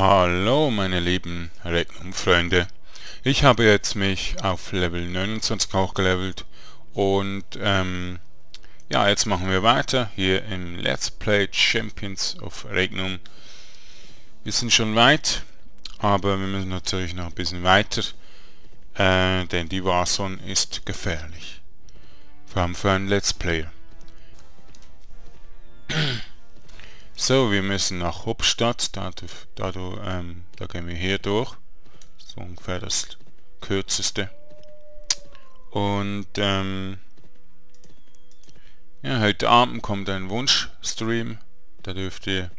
Hallo meine lieben Regnum-Freunde. Ich habe jetzt mich auf Level 29 hochgelevelt und ähm, ja, jetzt machen wir weiter hier im Let's Play Champions of Regnum. Wir sind schon weit, aber wir müssen natürlich noch ein bisschen weiter, äh, denn die Warzone ist gefährlich. Vor allem für einen Let's Player. So, wir müssen nach Hauptstadt, da, da, ähm, da gehen wir hier durch. So ungefähr das kürzeste. Und ähm, ja, heute Abend kommt ein Wunschstream. Da dürft ihr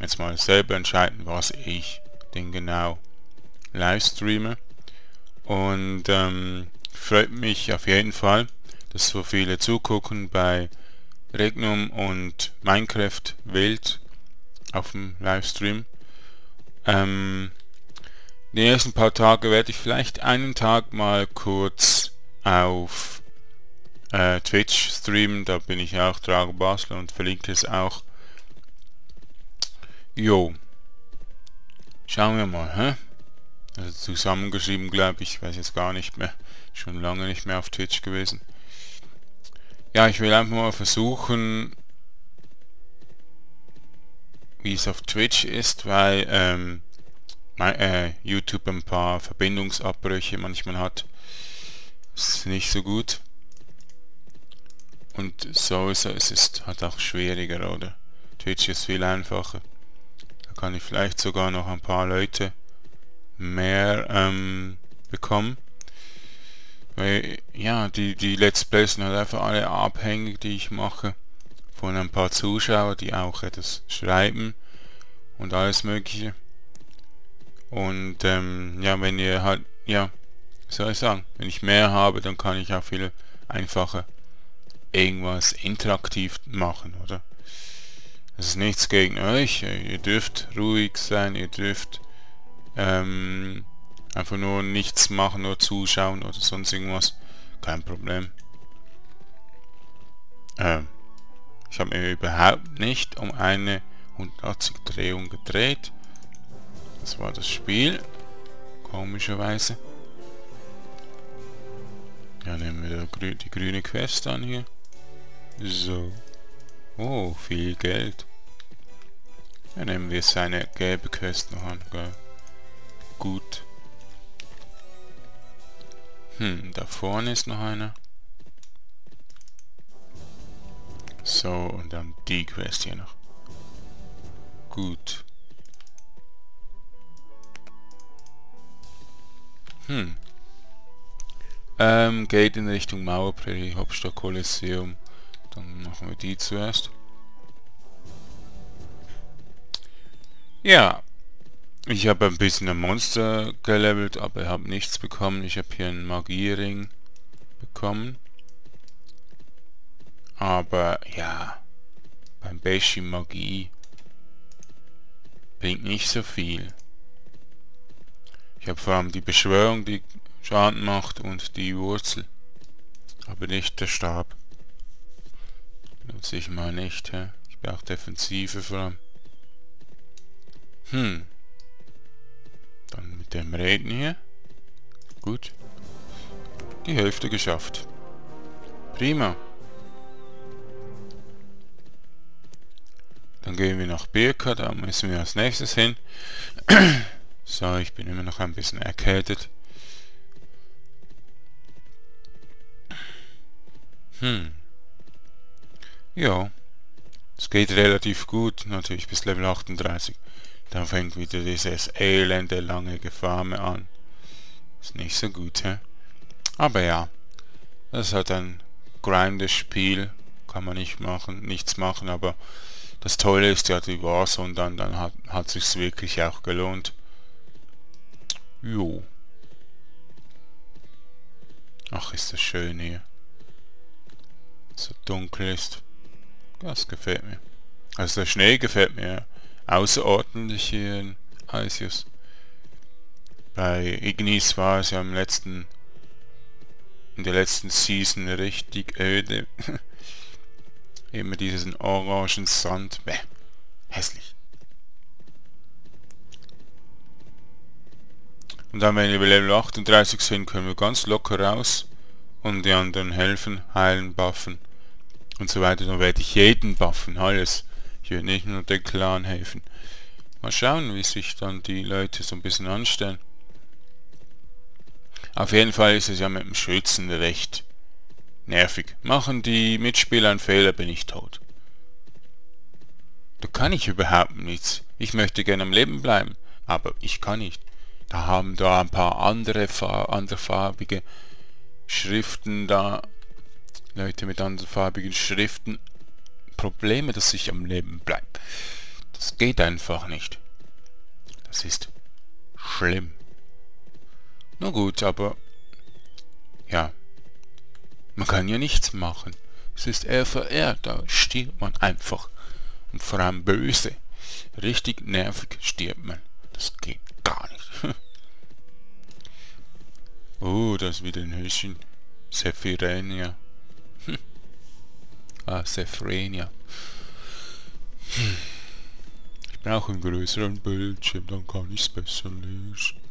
jetzt mal selber entscheiden, was ich denn genau live streame. Und ähm, freut mich auf jeden Fall, dass so viele zugucken bei Regnum und Minecraft Welt auf dem Livestream. Ähm, die ersten paar Tage werde ich vielleicht einen Tag mal kurz auf äh, Twitch streamen, da bin ich auch Drago Basler und verlinke es auch. Jo. Schauen wir mal, hä? Also zusammengeschrieben, glaube ich, weiß jetzt gar nicht mehr. Schon lange nicht mehr auf Twitch gewesen. Ja, ich will einfach mal versuchen, wie es auf Twitch ist, weil ähm, mein, äh, YouTube ein paar Verbindungsabbrüche manchmal hat. Ist nicht so gut. Und so ist es ist halt auch schwieriger, oder? Twitch ist viel einfacher. Da kann ich vielleicht sogar noch ein paar Leute mehr ähm, bekommen. Weil, ja, die, die Let's Plays sind halt einfach alle abhängig, die ich mache von ein paar Zuschauer, die auch etwas schreiben und alles mögliche. Und ähm, ja, wenn ihr halt, ja, soll ich sagen, wenn ich mehr habe, dann kann ich auch viel einfacher irgendwas interaktiv machen, oder? Das ist nichts gegen euch, ihr dürft ruhig sein, ihr dürft ähm, einfach nur nichts machen, nur zuschauen oder sonst irgendwas, kein Problem. Ähm, ich habe mir überhaupt nicht um eine 180 Drehung gedreht. Das war das Spiel. Komischerweise. Ja, nehmen wir die grüne Quest an hier. So. Oh, viel Geld. Dann nehmen wir seine gelbe Quest noch an. Gut. Hm, da vorne ist noch einer. So, und dann die Quest hier noch. Gut. Hm. Ähm, geht in Richtung Mauerprärie, Hauptstadt Kolosseum. Dann machen wir die zuerst. Ja. Ich habe ein bisschen ein Monster gelevelt, aber ich habe nichts bekommen. Ich habe hier einen Magiering bekommen. Aber ja, beim Beshi Magie bringt nicht so viel. Ich habe vor allem die Beschwörung, die Schaden macht und die Wurzel. Aber nicht der Stab. Benutze ich mal nicht, hä? Ich brauche Defensive vor allem. Hm. Dann mit dem Reden hier. Gut. Die Hälfte geschafft. Prima. Dann gehen wir nach Birka, da müssen wir als nächstes hin. so, ich bin immer noch ein bisschen erkältet. Hm. Ja. Es geht relativ gut, natürlich bis Level 38. Dann fängt wieder dieses elende lange Gefarme an. Ist nicht so gut, hä? Aber ja. Das ist halt ein grindes Spiel. Kann man nicht machen, nichts machen, aber das Tolle ist ja die Warzone, dann, dann hat, hat sich's wirklich auch gelohnt. Jo. Ach, ist das schön hier. So dunkel ist. Das gefällt mir. Also der Schnee gefällt mir außerordentlich hier in Aisius. Bei Ignis war es ja im letzten in der letzten Season richtig öde. Immer diesen orangen Sand. Bäh, hässlich. Und dann, wenn wir Level 38 sind, können wir ganz locker raus und die anderen helfen, heilen, buffen und so weiter. Dann werde ich jeden buffen, alles. Ich werde nicht nur den Clan helfen. Mal schauen, wie sich dann die Leute so ein bisschen anstellen. Auf jeden Fall ist es ja mit dem Schützen recht nervig. Machen die Mitspieler einen Fehler, bin ich tot. Da kann ich überhaupt nichts. Ich möchte gerne am Leben bleiben, aber ich kann nicht. Da haben da ein paar andere anderfarbige Schriften da, Leute mit anderfarbigen Schriften, Probleme, dass ich am Leben bleibe. Das geht einfach nicht. Das ist schlimm. Na gut, aber ja, man kann ja nichts machen. Es ist verehrt, da stirbt man einfach und vor allem böse. Richtig nervig stirbt man. Das geht gar nicht. oh, das ist wieder ein Höschen. Sephirenia. Hm. Ah, Sephrenia. Hm. Ich brauche einen größeren Bildschirm, dann kann ich es besser lesen.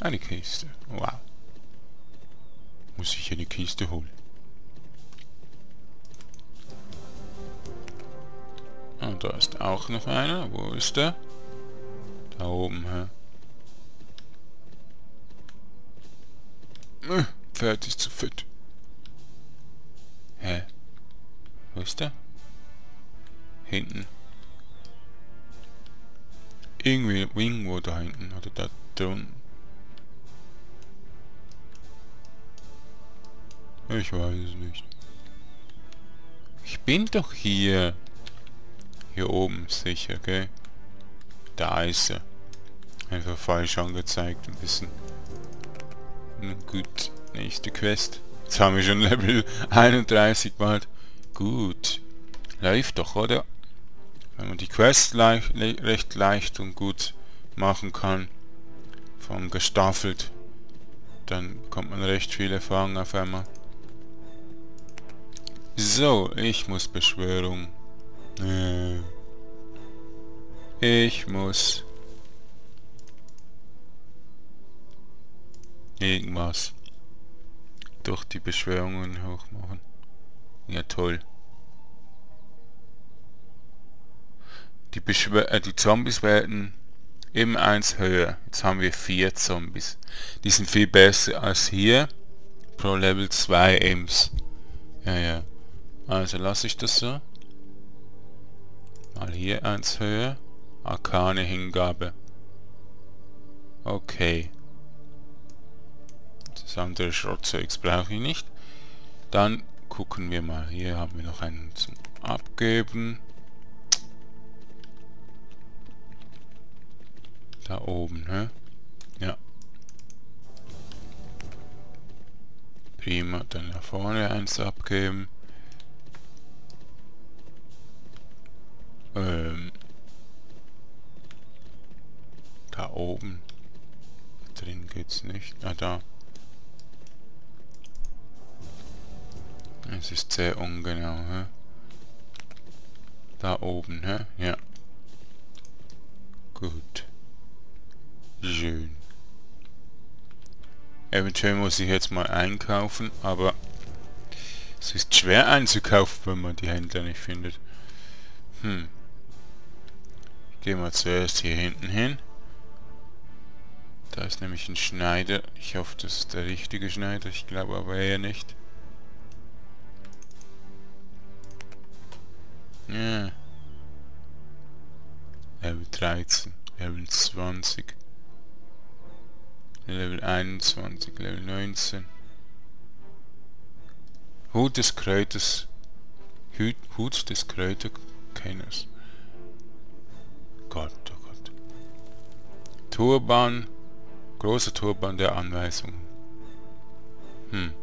Eine Kiste. Wow. Muss ich eine Kiste holen. Und da ist auch noch einer. Wo ist der? Da oben, hä? Äh, Pferd ist zu fett. Hä? Wo ist der? Hinten. Irgendwie irgendwo da hinten. Oder da drunten. Ich weiß es nicht. Ich bin doch hier. Hier oben, sicher, gell? Da ist er. Einfach falsch angezeigt, ein bisschen. Gut, nächste Quest. Jetzt haben wir schon Level 31 bald. Gut. Läuft doch, oder? Wenn man die Quest leicht, le recht leicht und gut machen kann, von gestaffelt, dann kommt man recht viele Erfahrung auf einmal. So, ich muss Beschwörung äh, ich muss irgendwas durch die Beschwörungen hochmachen. Ja toll. Die, Beschwör äh, die Zombies werden immer eins höher. Jetzt haben wir vier Zombies. Die sind viel besser als hier. Pro Level 2 Ems. Ja, ja. Also lasse ich das so. Mal hier eins höher. Arkane Hingabe. Okay. Das andere Schrottzeugs brauche ich nicht. Dann gucken wir mal. Hier haben wir noch einen zum Abgeben. Da oben, hä? Ja. Prima, dann da vorne eins abgeben. Ähm, da oben. Drin geht's nicht. Ah, da. Es ist sehr ungenau, hä? Da oben, hä? Ja. Gut. Schön. Eventuell muss ich jetzt mal einkaufen, aber es ist schwer einzukaufen, wenn man die Händler nicht findet. Hm. Gehen wir zuerst hier hinten hin. Da ist nämlich ein Schneider. Ich hoffe, das ist der richtige Schneider. Ich glaube aber eher nicht. Ja. Level 13, Level 20, Level 21, Level 19. Hut des Kräuters, Hut, Hut des Kräuterkenners. Gott, oh Gott. Turban. Großer Turban der Anweisung. Hm.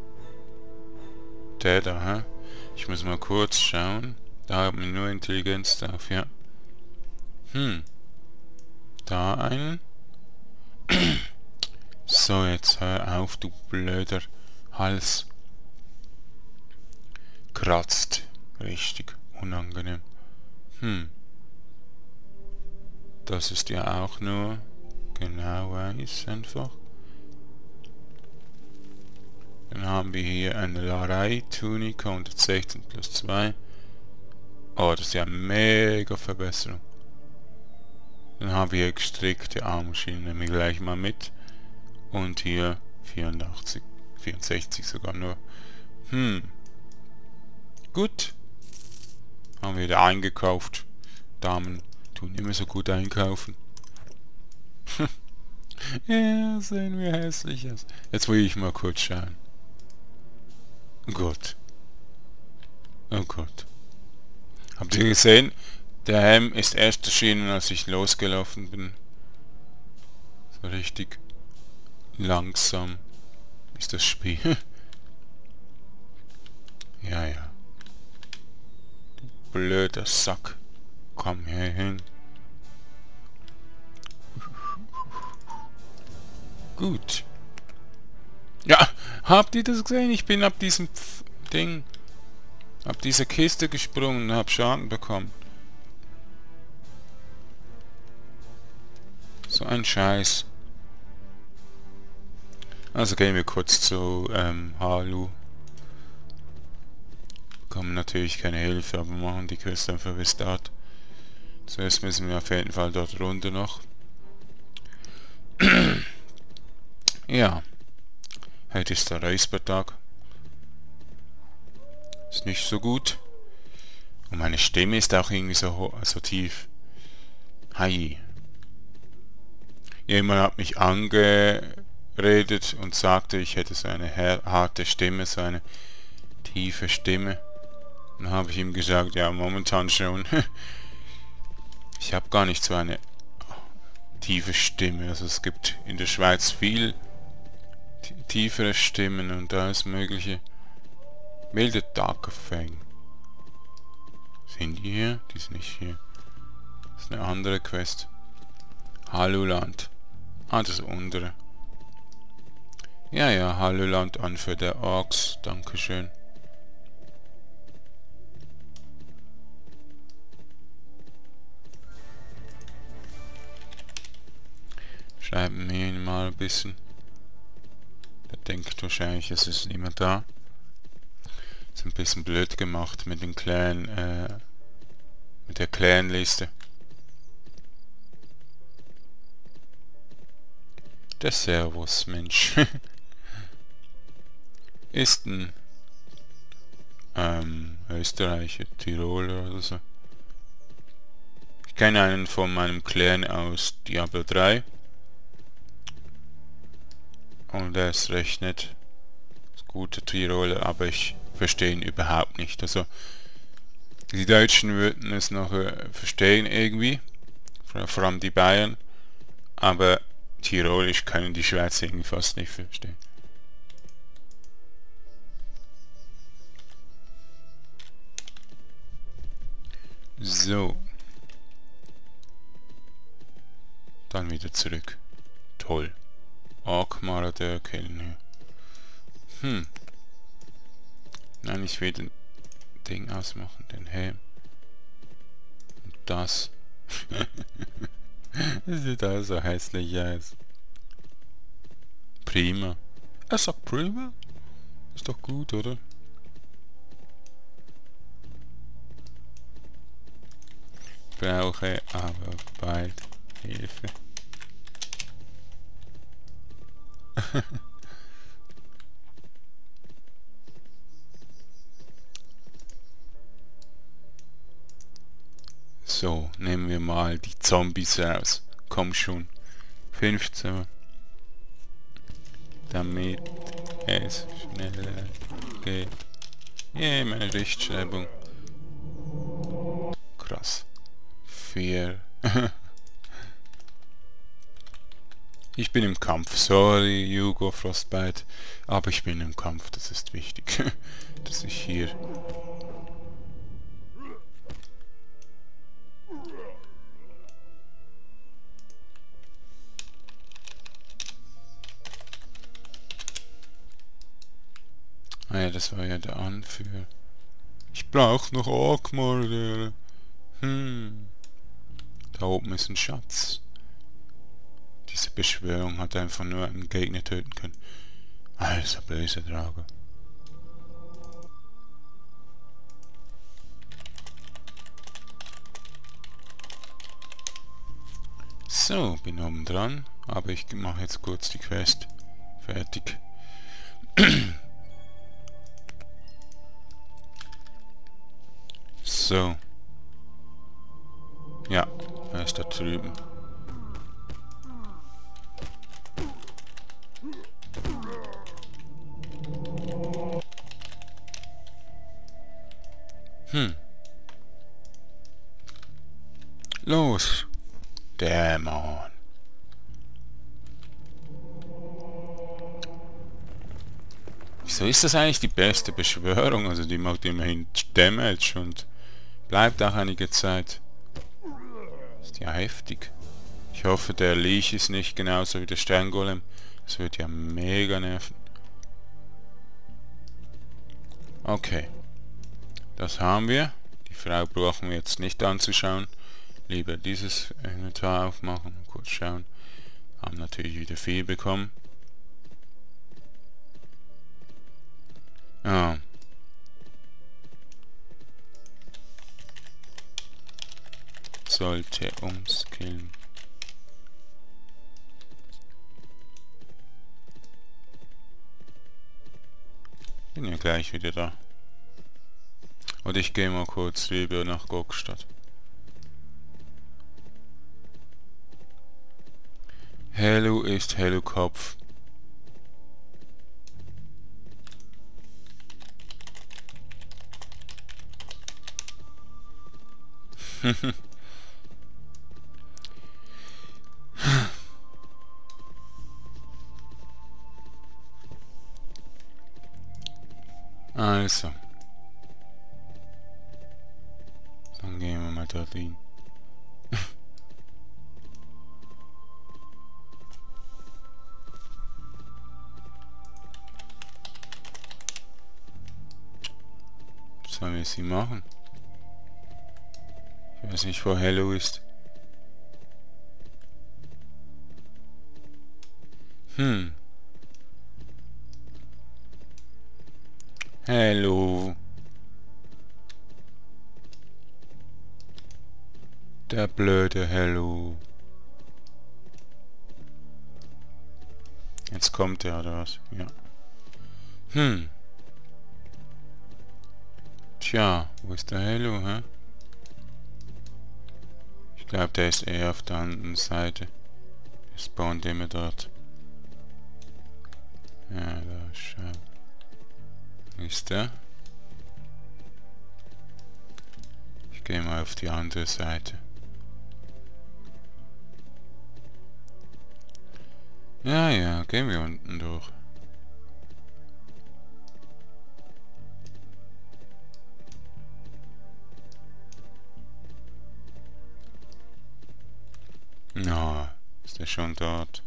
Der da, hä? Ich muss mal kurz schauen. Da haben wir nur Intelligenz drauf, ja. Hm. Da einen. so, jetzt hör auf, du blöder Hals. Kratzt. Richtig unangenehm. Hm. Das ist ja auch nur genau weiß einfach. Dann haben wir hier eine Larei Tunica 116 plus 2. Oh, das ist ja mega Verbesserung. Dann haben wir hier gestrickte Armmaschinen, nehmen wir gleich mal mit. Und hier 84, 64 sogar nur. Hm. Gut. Haben wir wieder eingekauft. Damen tun immer so gut einkaufen. ja, sehen wir hässlich aus. Jetzt will ich mal kurz schauen. Oh Gott. Oh Gott. Habt ihr gesehen? Der Helm ist erst erschienen, als ich losgelaufen bin. So richtig langsam ist das Spiel. ja, ja. Du blöder Sack. Komm hier hin. Gut. Ja, habt ihr das gesehen? Ich bin ab diesem Pf Ding, ab dieser Kiste gesprungen und hab Schaden bekommen. So ein Scheiß. Also gehen wir kurz zu ähm, Halu. Bekommen natürlich keine Hilfe, aber machen die Quest einfach Restart. Zuerst müssen wir auf jeden Fall dort runter noch. ja. Heute ist der Räuspertag. Ist nicht so gut. Und meine Stimme ist auch irgendwie so, so tief. Hi. Jemand hat mich angeredet und sagte, ich hätte so eine harte Stimme, so eine tiefe Stimme. Dann habe ich ihm gesagt, ja, momentan schon. ich habe gar nicht so eine tiefe Stimme. Also es gibt in der Schweiz viel tiefere Stimmen und alles mögliche. Wilde Darkfang. Sind die hier? Die sind nicht hier. Das ist eine andere Quest. Halluland. Ah, das untere. Ja, ja, Halluland an für der Orks. Dankeschön. Schreiben wir ihn mal ein bisschen. Der denkt wahrscheinlich, es ist niemand da. Ist ein bisschen blöd gemacht mit den Clan, äh, mit der Clan-Liste. Der Servus, Mensch. ist ein ähm, Österreicher, Tiroler oder so. Ich kenne einen von meinem Clan aus Diablo 3. Und ist recht nett. Ist gute Tiroler, aber ich verstehe ihn überhaupt nicht. Also die Deutschen würden es noch äh, verstehen irgendwie. Vor allem die Bayern. Aber Tirolisch können die Schweizer irgendwie fast nicht verstehen. So. Dann wieder zurück. Toll. Ork-Maradeur killen. Hm. Nein, ich will den Ding ausmachen, den Helm. Und das. Das sieht also hässlich aus. Prima. Er sagt prima? Ist doch gut, oder? Brauche aber bald Hilfe. So, nehmen wir mal die Zombies raus. Komm schon. 15. Damit es schneller geht. Yeah, meine Rechtschreibung. Krass. 4. ich bin im Kampf. Sorry, Hugo Frostbite. Aber ich bin im Kampf. Das ist wichtig. dass ich hier Ah ja, das war ja der Anführer. Ich brauch noch Orkmorde. Hm. Da oben ist ein Schatz. Diese Beschwörung hat einfach nur einen Gegner töten können. Also böse Drago. So, bin oben dran, aber ich mache jetzt kurz die Quest fertig. so. Ja, er ist da drüben. Hm. Los. Dämon. Wieso ist das eigentlich die beste Beschwörung? Also die macht immerhin Damage und bleibt auch einige Zeit. Ist ja heftig. Ich hoffe der Leech ist nicht genauso wie der Sterngolem. Das wird ja mega nerven. Okay. Das haben wir. Die Frau brauchen wir jetzt nicht anzuschauen. Lieber dieses Inventar aufmachen. Kurz schauen. Haben natürlich wieder viel bekommen. Ja. Sollte umskillen. Bin ja gleich wieder da. Und ich gehe mal kurz rüber nach Gokstadt. Hello ist Hello Kopf. also. Mal dorthin. Sollen wir sie machen? Ich weiß nicht, wo Hello ist. Hm. Hello. Der blöde Hello. Jetzt kommt er, oder was? Ja. Hm. Tja, wo ist der Hello, hä? Ich glaube, der ist eher auf der anderen Seite. Der spawnt immer dort. Ja, da schau. Ist der? Ich gehe mal auf die andere Seite. Ja, ja, gehen wir unten durch. Na, ist er schon dort?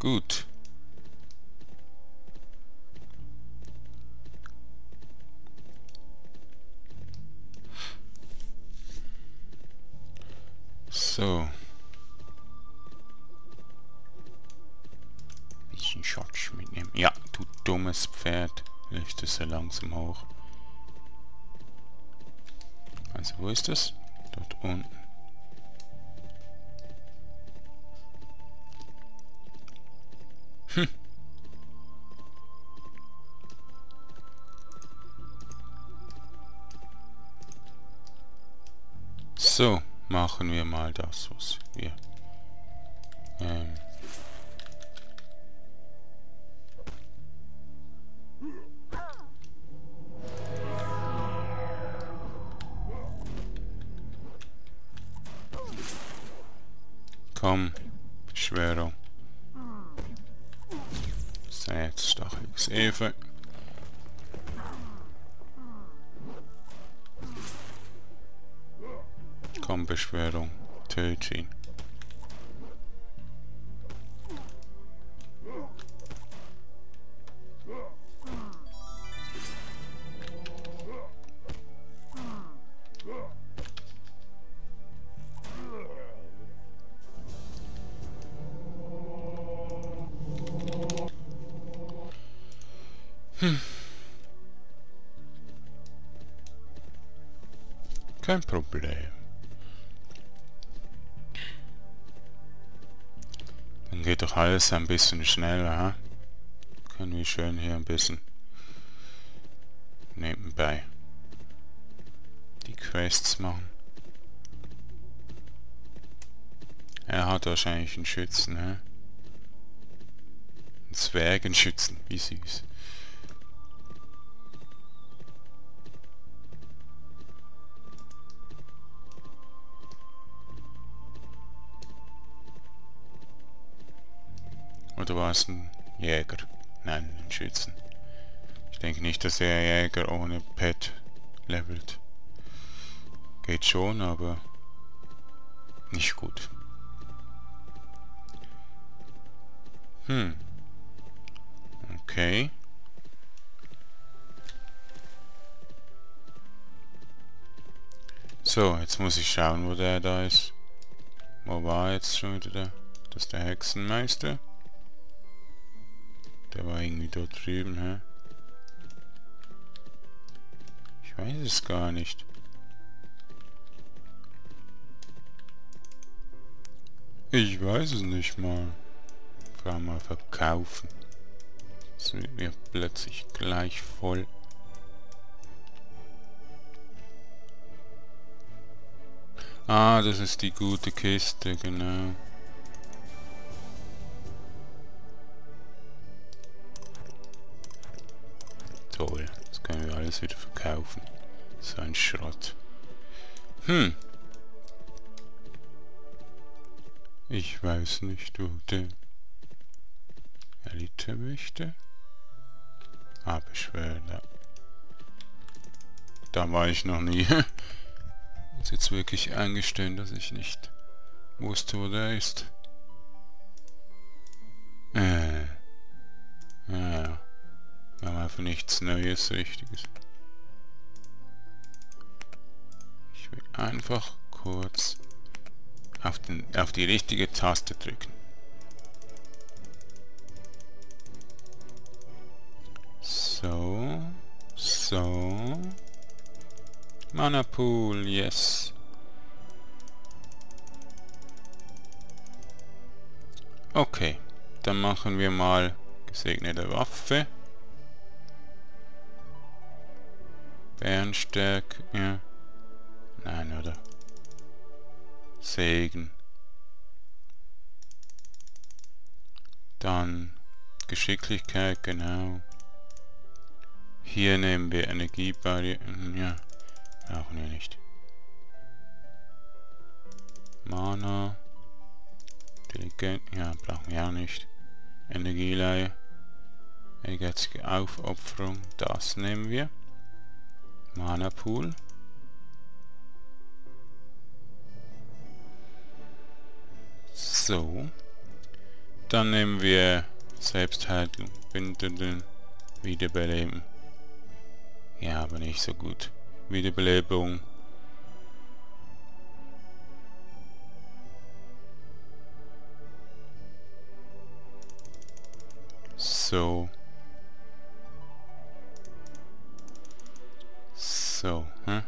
Gut. Es so langsam hoch. Also, wo ist das? Dort unten. Hm. So, machen wir mal das, was wir... Ähm, Komm, Beschwörung. Jetzt stacheliges Efe. Komm, Beschwörung. Töte ihn. Alles ein bisschen schneller? Können wir schön hier ein bisschen nebenbei die Quests machen. Er hat wahrscheinlich einen Schützen, hä? Einen Zwergenschützen, wie süß. Oder war es ein Jäger? Nein, ein Schützen. Ich denke nicht, dass der Jäger ohne Pet levelt. Geht schon, aber nicht gut. Hm. Okay. So, jetzt muss ich schauen, wo der da ist. Wo war jetzt schon wieder der? Das ist der Hexenmeister. Der war irgendwie dort drüben, hä? Ich weiß es gar nicht. Ich weiß es nicht mal. Kann mal verkaufen. Jetzt wird mir plötzlich gleich voll. Ah, das ist die gute Kiste, genau. Verkaufen. So ein Schrott. Hm. Ich weiß nicht, wo der Elite möchte. Ah, Beschwerde. Da war ich noch nie. Muss jetzt wirklich eingestehen, dass ich nicht wusste, wo der ist. Äh. Ja. Wir haben einfach nichts Neues, Richtiges. Einfach kurz auf, den, auf die richtige Taste drücken. So, so. Mana Pool, yes. Okay, dann machen wir mal gesegnete Waffe. Bärenstärke, ja. Nein, oder? Segen. Dann Geschicklichkeit, genau. Hier nehmen wir Energiebarrieren. Ja, brauchen wir nicht. Mana. Intelligent. Ja, brauchen wir auch nicht. Energieleihe. Ehrgeizige Aufopferung. Das nehmen wir. Mana Pool. So. Dann nehmen wir Selbstheilung, Bindenden, Wiederbeleben. Ja, aber nicht so gut. Wiederbelebung. So. So, hm?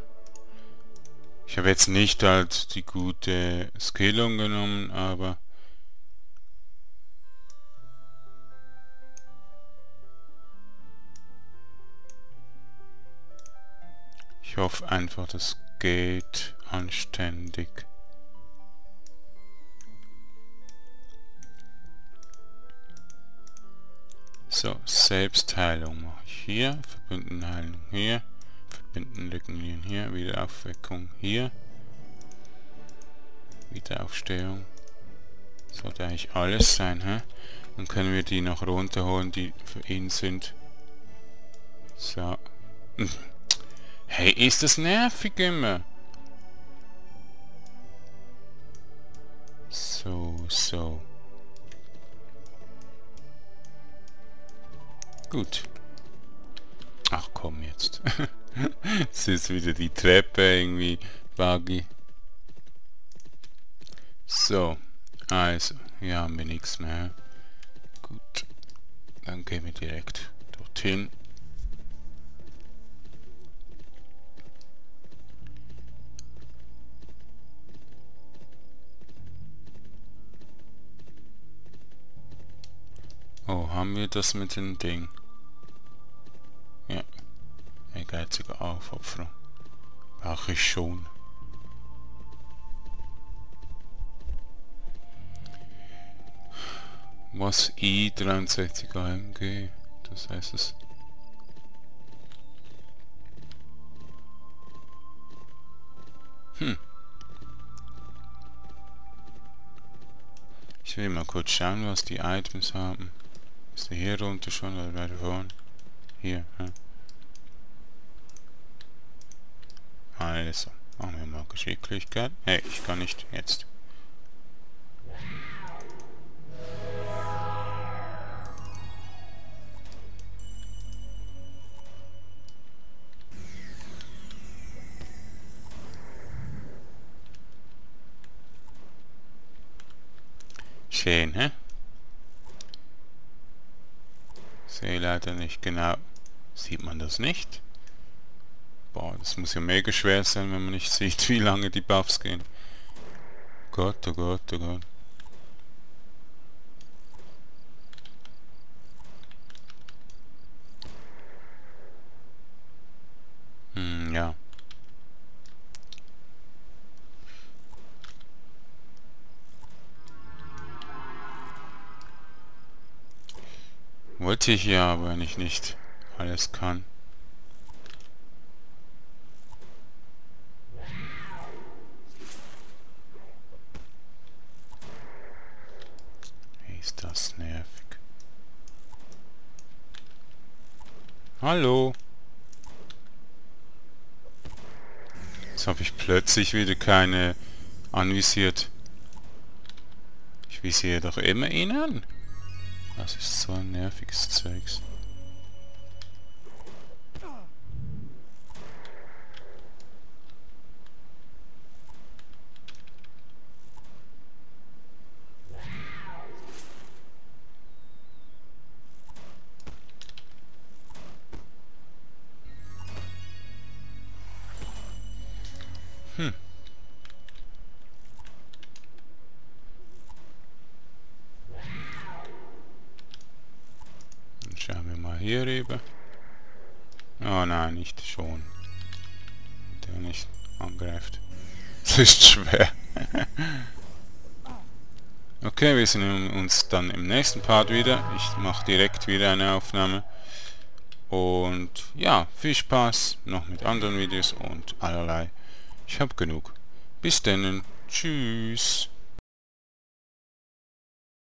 Habe jetzt nicht halt die gute Skillung genommen, aber Ich hoffe einfach, das geht anständig. So, Selbstheilung mache ich hier, Verbündenheilung hier, Verbündenlinien hier, Wiederaufweckung hier, Wiederaufstehung. Sollte eigentlich alles sein, hä? Dann können wir die noch runterholen, die für ihn sind. So. Hey, ist das nervig immer. So, so. Gut. Ach komm jetzt. es ist wieder die Treppe irgendwie buggy. So, also, hier haben wir nichts mehr. Gut, dann gehen wir direkt dorthin. Oh, haben wir das mit dem Ding? Ja. Ehrgeizige Aufopferung. Brauche ich schon. Was I63 AMG? Das heißt es. Hm. Ich will mal kurz schauen, was die Items haben. Ist der hier runter schon oder weiter vorne? Hier, ja. Also, machen wir mal Geschicklichkeit. Hey, ich kann nicht jetzt. Schön, hä? Sehe leider nicht genau. Sieht man das nicht? Boah, das muss ja mega schwer sein, wenn man nicht sieht, wie lange die Buffs gehen. Gott, oh Gott, oh Gott. Hm, ja. Wollte ich ja, aber wenn ich nicht alles kann. Wie ist das nervig. Hallo. Jetzt habe ich plötzlich wieder keine anvisiert. Ich visiere doch immer ihn an. Das ist so ein nerviges Zeugs. Ist schwer. okay, wir sehen uns dann im nächsten Part wieder. Ich mache direkt wieder eine Aufnahme. Und ja, viel Spaß noch mit anderen Videos und allerlei. Ich habe genug. Bis dann. Tschüss.